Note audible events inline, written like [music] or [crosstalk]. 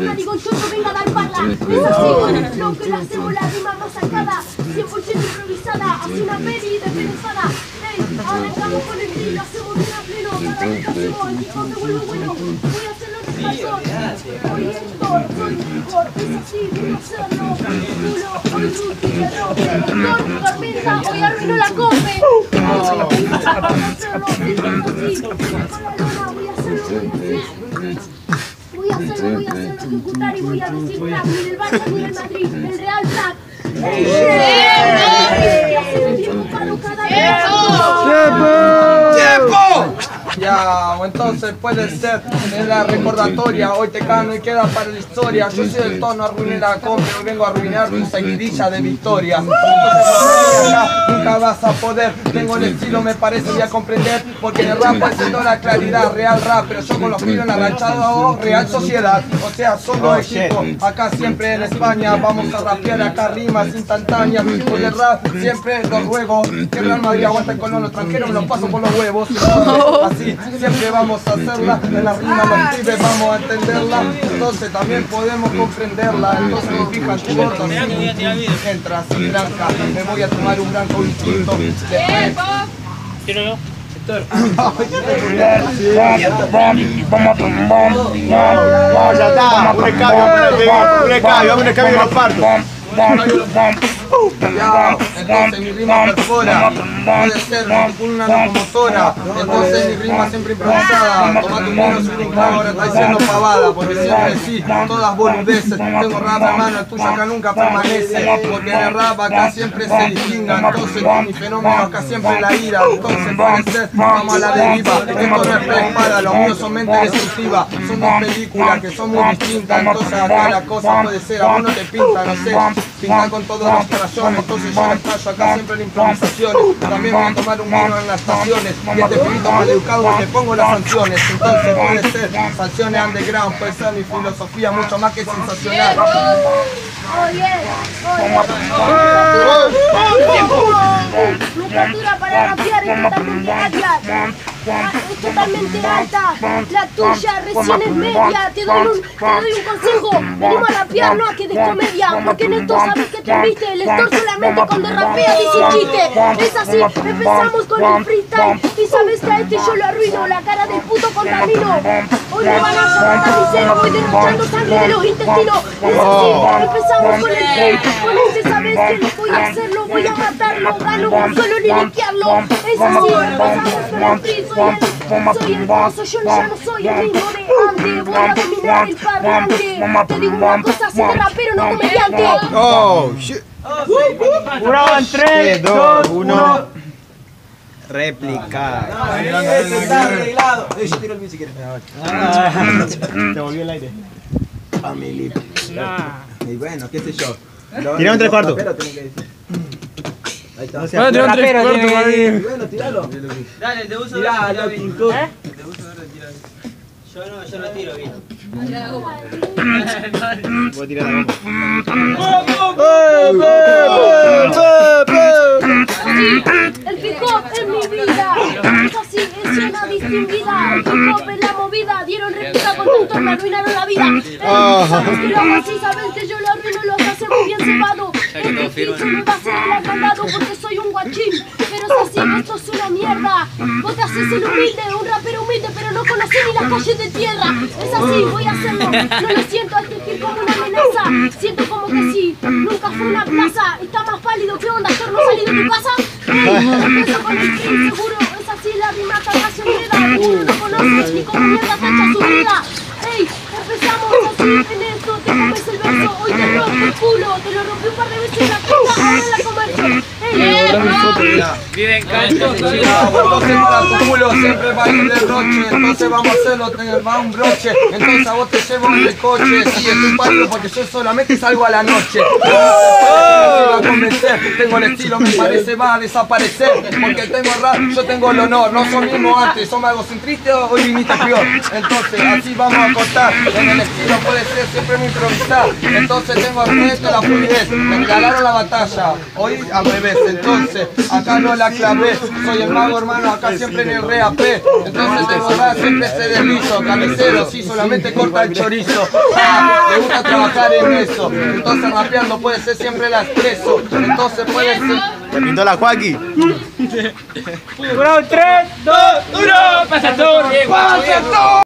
narigonchoso, venga a dar la rima más sacada, 100% improvisada, así una peli de pensada. Ey, ahora estamos con el drill, hacemos la la. Voy a hacerlo, voy a hacerlo, ejecutar y voy a decir. Ni el Barça ni el Madrid, el Real Black. Ya, o entonces puede ser en la recordatoria. Hoy te cano y queda para la historia. Yo soy el tono, arruiné la compra. Hoy vengo a arruinar tu seguidilla de victoria. Entonces, acá nunca vas a poder. Tengo el estilo, me parece, voy a comprender. Porque en el rap haciendo la claridad, real rap. Pero yo con los kilos en arranchado, real sociedad. O sea, solo equipo. Acá siempre en España vamos a rapear acá rimas instantáneas. Con el rap siempre los ruego. Que Real Madrid aguanta el colón, los tranqueros me los paso por los huevos. [laughs] Así siempre vamos a hacerla. En la rima los pibes vamos a entenderla. Entonces también podemos comprenderla. Entonces mi fija tu gorda. Entra sin granja. Me voy a tomar un gran distinto. Después. Ya está, un escabio, un escabio, un escabio y lo parto. [laughs] Entonces mi rima perfora, puede ser una locomotora, entonces mi rima siempre improvisada, toma tu mano sin un ahora está diciendo pavada, porque siempre sí, todas boludeces, tengo rap hermano, el tuyo acá nunca permanece, porque en el rap acá siempre se distinga, entonces mi fenómeno acá siempre la ira, entonces puede ser, vamos a la deriva, esto no es preespada, los míos son mente destructiva, son dos películas que son muy distintas, entonces acá la cosa puede ser, a uno te pinta, no sé, pinta con todos los corazones, entonces yo estallo acá siempre en improvisaciones, también voy a tomar un vino en las estaciones, y este pibito maleducado le pongo las sanciones, entonces puede ser sanciones underground, puede ser mi filosofía mucho más que sensacional. Para rapear. Es totalmente alta. La tuya recién es media. Te doy un, te doy un consejo. Venimos a rapear, no a que des comedia. Porque en esto sabes que te viste. El store solamente cuando rapea dice chiste. Es así, empezamos con el freestyle. Y sabes que a este yo lo arruino. La cara del puto contamino. Hoy me van a llamar carnicero. Voy derrochando sangre de los intestinos. Es así, empezamos con el freestyle. Con este sabes que voy a hacerlo. Voy a matarlo. Gano con solo liriquearlo. Es así, empezamos con el free. Soy el, soy el bozo. Yo ya no soy el mismo de antes. Voy a dominar el parlante. Te digo una cosa, soy rapero, no comediante. Oh, shit. Jurado en 3, 2, 1. Réplica. está arreglado. Eh, yo tiro el mío si quieres. Te volvió el aire. Family. Y bueno, qué sé yo. Tirá un tres cuartos. Ahí está. Bueno, tres cuartos, Y Bueno, tiralo. Dale, te uso Tirá, verde, lo tira bien. pintó. Te uso verde, tira bien. Yo no, yo no tiro bien. Voy a tirar la goma. El hip hop es mi vida, es así, es una distinguida. El hip hop es la movida, dieron réplica con tanto me arruinaron la vida. Ey, sabes que lo hago así, sabes que yo lo arruino, lo hace muy bien cebado. Este bicho me va a el mandado porque soy un guachín. Pero es así, esto es una mierda. Vos te haces el humilde, un rapero humilde, pero no conoces ni las calles de tierra. Es así, voy a hacerlo. No lo siento a este hip como una amenaza. Siento como que sí, nunca fue una plaza. Está más pálido, ¿qué onda? ¿Yo no salí de tu casa? Ey, empiezo con el stream, seguro. Es así, la rima acá se enreda. No conoces ni cómo mierda tacha su vida. Ey, empezamos así en esto, te comes el verso, hoy te rompo el culo, te lo rompí un par de veces en la [laughs] puta, en la comercio. Vive en canto, entonces para tu culo siempre va a ir de roche Entonces vamos a hacerlo, te va un broche. Entonces a vos te llevo en el coche Sí, estoy pálido porque yo solamente salgo a la noche. [laughs] No va a convencer. Tengo el estilo, me parece va a desaparecer. Porque tengo rap, yo tengo el honor. No soy mismo antes, somos algo sin triste, hoy viniste peor. Entonces, así vamos a cortar. En el estilo puede ser siempre muy improvisar. Entonces tengo al la fluidez. Me regalaron la batalla. Hoy al revés. Entonces, acá no la clavé. Soy el mago hermano, acá siempre en el RAP. Entonces tengo rap, siempre se deslizo. Cabecero, sí, solamente corta el chorizo. Ah, me gusta trabajar en eso. Entonces rapeando puede ser siempre la preso. Entonces puede ser. Repito la Joaquí. Bravo, 3, 2, 1, pasa todo.